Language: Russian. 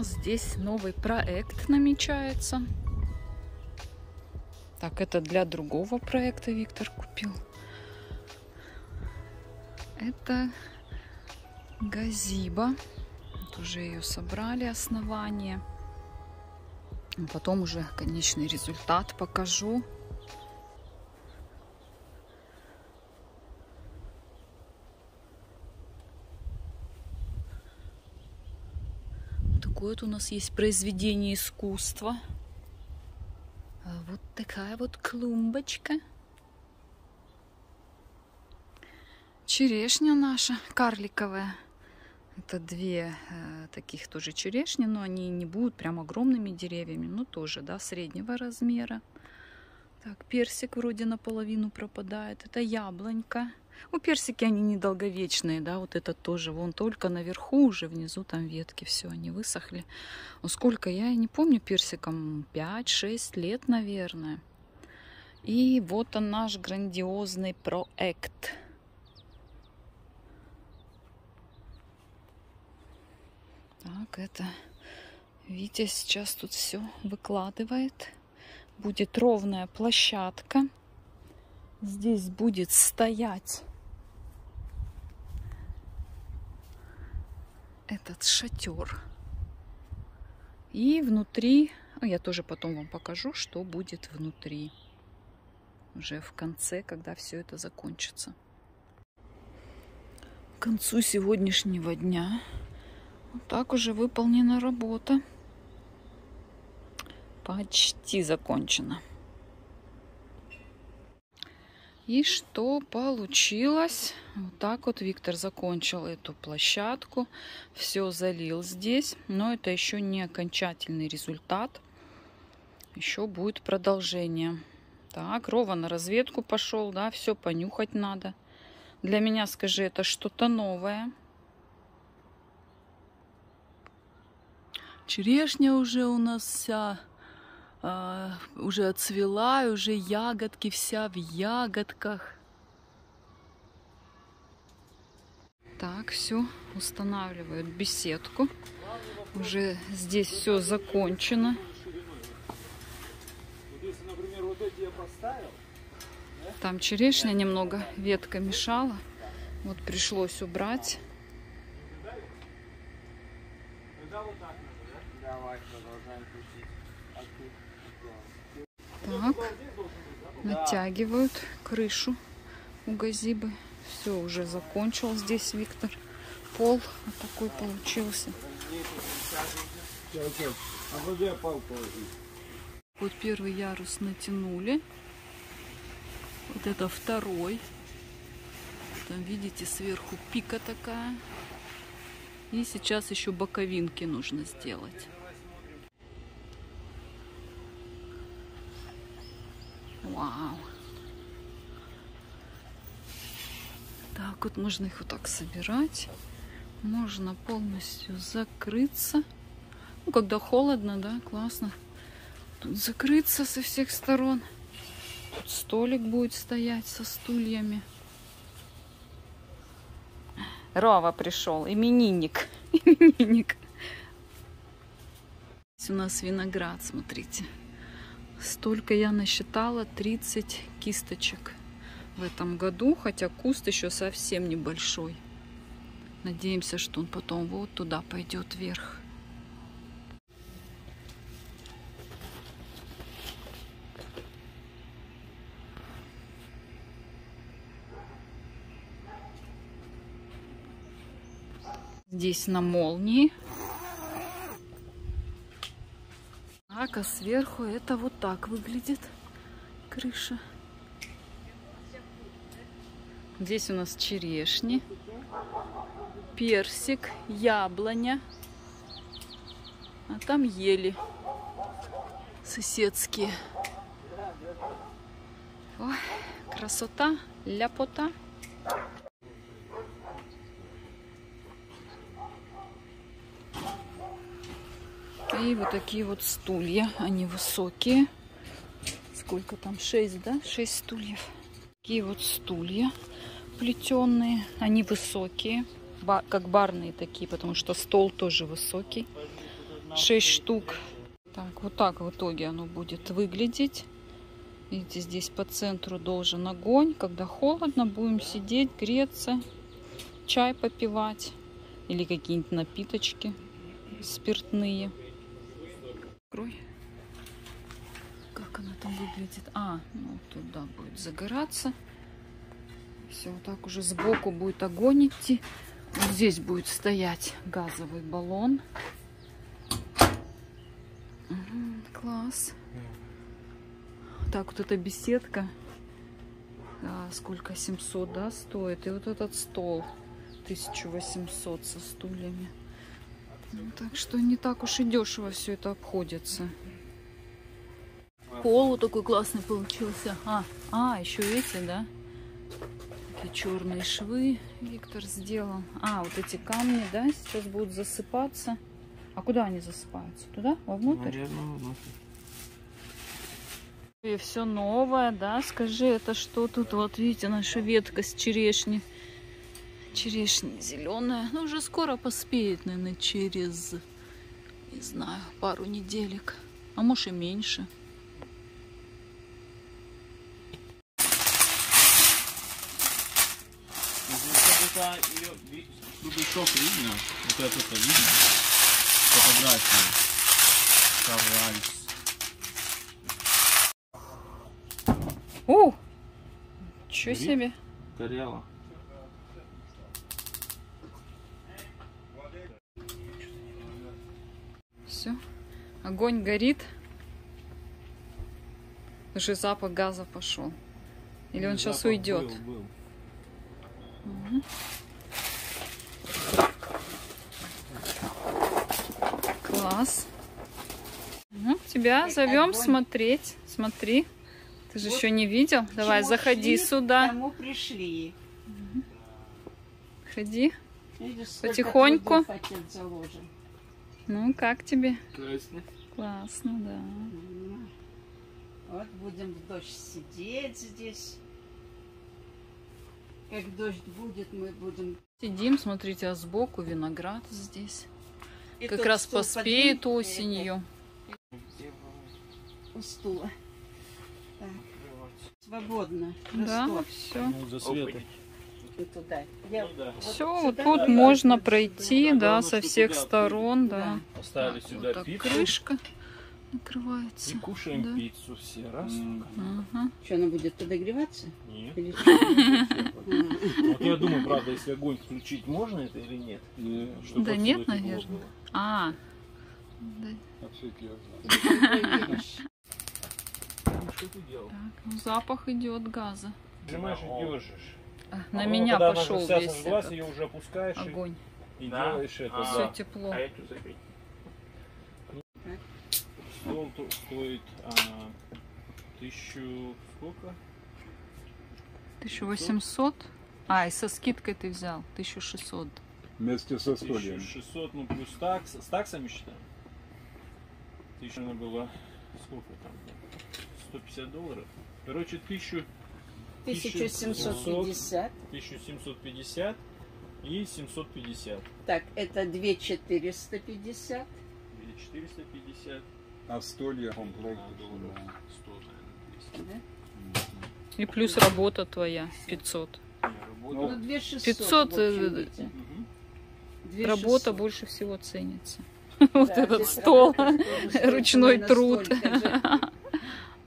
нас здесь новый проект намечается. Так, это для другого проекта Виктор купил. Это газиба. Вот уже ее собрали, основание. Потом уже конечный результат покажу. Такое у нас есть произведение искусства. А вот такая вот клумбочка. Черешня наша карликовая. Это две э, таких тоже черешни, но они не будут прям огромными деревьями, но тоже, да, среднего размера. Так, персик вроде наполовину пропадает. Это яблонька. У персики они недолговечные, да, вот это тоже. Вон только наверху уже, внизу там ветки, все, они высохли. Ну, сколько, я не помню персикам, 5-6 лет, наверное. И вот он наш грандиозный проект. Так, это Витя сейчас тут все выкладывает. Будет ровная площадка. Здесь будет стоять этот шатер. И внутри, а я тоже потом вам покажу, что будет внутри. Уже в конце, когда все это закончится. К концу сегодняшнего дня вот так уже выполнена работа. Почти закончена. И что получилось? Вот так вот Виктор закончил эту площадку. Все залил здесь. Но это еще не окончательный результат. Еще будет продолжение. Так, Рова на разведку пошел, да, все понюхать надо. Для меня, скажи, это что-то новое. Черешня уже у нас вся а, уже отцвела, уже ягодки вся в ягодках. Так, все, устанавливают беседку. Уже здесь все закончено. Там черешня немного, ветка мешала. Вот пришлось убрать. Так, натягивают крышу у газибы. Все, уже закончил здесь Виктор. Пол вот такой получился. Вот первый ярус натянули. Вот это второй. Там, видите, сверху пика такая. И сейчас еще боковинки нужно сделать. Вау. Так вот можно их вот так собирать. Можно полностью закрыться. Ну, когда холодно, да, классно. Тут закрыться со всех сторон. Тут столик будет стоять со стульями. Рова пришел, именинник. Именинник. Здесь у нас виноград, смотрите. Столько я насчитала 30 кисточек в этом году, хотя куст еще совсем небольшой. Надеемся, что он потом вот туда пойдет вверх. Здесь на молнии Так, а сверху это вот так выглядит крыша. Здесь у нас черешни, персик, яблоня, а там ели соседские. Ой, красота, ляпота. И вот такие вот стулья. Они высокие. Сколько там? Шесть, да? Шесть стульев. Такие вот стулья плетеные. Они высокие. Как барные такие, потому что стол тоже высокий. 6 штук. Так, вот так в итоге оно будет выглядеть. Видите, здесь по центру должен огонь. Когда холодно, будем сидеть, греться, чай попивать или какие-нибудь напиточки спиртные. Открой. Как она там выглядит? А, ну туда будет загораться. Все, вот так уже сбоку будет огонь идти. Вот здесь будет стоять газовый баллон. Класс. Так, вот эта беседка. а, сколько? 700, да, стоит? И вот этот стол 1800 со стульями. Ну, так что не так уж и дешево все это обходится. Пол вот такой классный получился. А, а, еще эти, да? Такие черные швы Виктор сделал. А, вот эти камни, да, сейчас будут засыпаться. А куда они засыпаются? Туда? Вовнутрь? И все новое, да? Скажи, это что тут? Вот видите, наша ветка с черешни. Черешня зеленая. Ну, уже скоро поспеет, наверное, через, не знаю, пару неделек. А может и меньше. Это ее видно. Вот это это видно. Фотографии. Старались. О! Чё себе? Горело. Все. Огонь горит. Уже запах газа пошел. Или он сейчас Запах уйдет? был, был. Класс. Ну, тебя зовем огонь. смотреть. Смотри. Ты же еще не видел? Давай, заходи шли, сюда. Тому пришли. Ходи. Видишь, Потихоньку. Ну, как тебе? Классно. Классно, да. Вот будем в дождь сидеть здесь. Как дождь будет, мы будем... Сидим, смотрите, а сбоку виноград здесь. И Как раз поспеет подвинь, осенью. У стула. Так, свободно. Да, все. Ну, за света. И туда. Я Ну да. вот Все, вот тут и можно отсюда пройти, да, со всех туда сторон, Да. да. Поставили сюда вот так пиццу. крышка накрывается. И кушаем Да. пиццу все. Раз. Ага. Что, она будет подогреваться? Нет. Вот я думаю, правда, если огонь включить, можно это или нет? Чтоб Да нет, наверное. А, да. Ну? Так, ну, запах идет газа. Нажимаешь и держишь. А, А На потом, меня когда она пошел вся весь сожглась, этот ее уже опускаешь и- огонь. и, Да? делаешь это. А. Все да. тепло. А эту закрыть. Стол то- стоит а, тысячу сколько? 1800. А, и со скидкой ты взял 1600. Вместе со стульями. 1600, ну плюс такс. С таксами считаем? Тысяча надо было, сколько там? 150 долларов. Короче, 1000, 1750. 1750 и 750. Так, это 2450. Или 450. А комплект. а, долларов 100, наверное, 200. Да? И плюс работа твоя 500. Не, Ну, работа. 2600. 500, в общем, э. 2600. Работа больше всего ценится. Да, Вот этот стол, ручной труд.